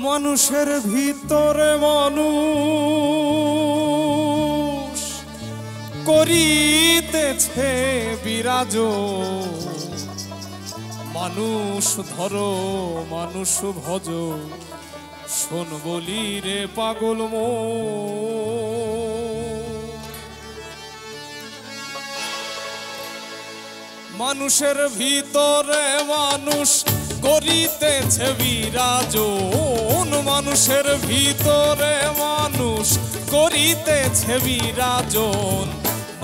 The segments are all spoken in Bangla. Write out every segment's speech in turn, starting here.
মানুষের ভিতরে মানুষ করিতেছে বিরাজ। মানুষ ধরো, মানুষ ভজ। শোন বলি রে পাগল মো মানুষের ভিতরে মানুষ করিতেছে বিরাজন মানুষের ভিতরে মানুষ করিতেছে বিরাজন।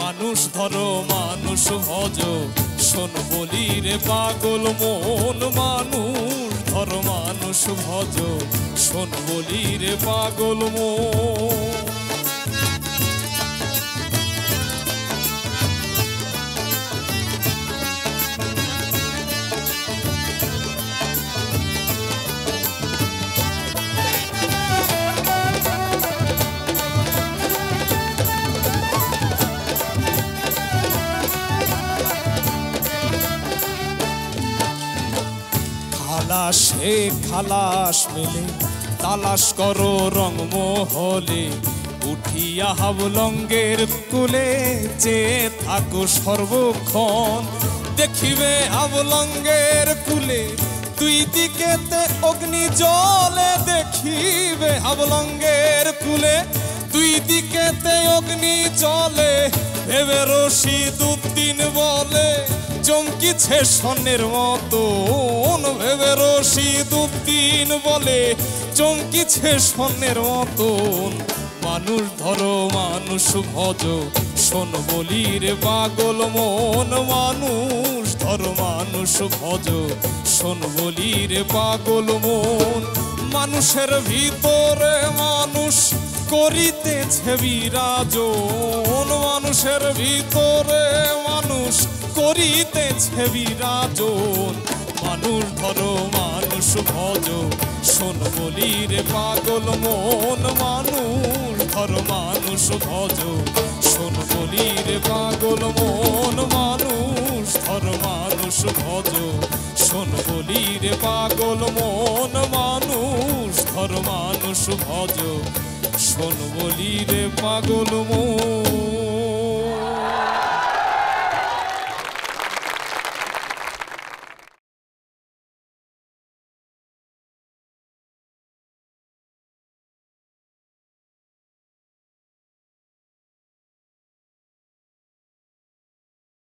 মানুষ ধরো, মানুষ হজ, শোন বলি রে পাগল মন। মানুষ ধরো, মানুষ ভজ শোন বলি রে পাগল মন। খালাসে খালাস মেলে, তালাশ করো রং মহলে, উঠিয়া হাবলঙ্গের কুলে যে থাকো সর্বক্ষণ। দেখিবে হাবলঙ্গের কুলে, দুই দিকেতে অগ্নি জলে, দেখিবে হাবলঙ্গের কুলে, দুই দিকেতে অগ্নি জলে, ভেবে রশিদ চমকিছে স্বর্ণের মতন ভেবে রশিদ উদ্দিন বলে, চমকিছে স্বর্ণের মতন মানুষ ধরো, মানুষ ভজ, শোন বলি রে পাগল মন। মানুষ ধরো, মানুষ ভজ, শোন বলি রে পাগল মন। মানুষের ভিতরে মানুষ করিতেছে বিরাজন। মানুষের ভিতরে মানুষ করিতেছে বিরাজন। মানুষ ধরো মানুষ ভজ। শোন বলি রে পাগল মন, মানুষ ধরো মানুষ ভজ। শোন বলি রে পাগল মন, মানুষ ধরো মানুষ ভজ। শোন বলি রে পাগল মন, মানুষ ধরো মানুষ ভজ। শোন বলি রে পাগল মন।